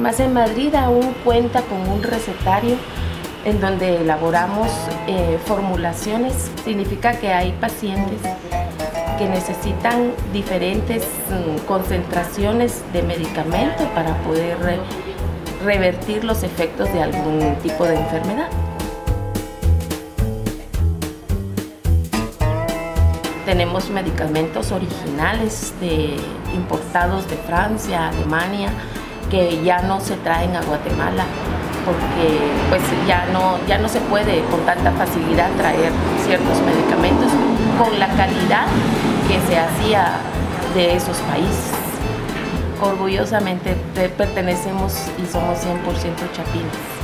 Farmacia en Madrid aún cuenta con un recetario en donde elaboramos eh, formulaciones. Significa que hay pacientes que necesitan diferentes mm, concentraciones de medicamento para poder revertir los efectos de algún tipo de enfermedad. Tenemos medicamentos originales importados de Francia, Alemania, que ya no se traen a Guatemala porque pues ya no, ya no se puede con tanta facilidad traer ciertos medicamentos con la calidad que se hacía de esos países. Orgullosamente pertenecemos y somos 100% chapines.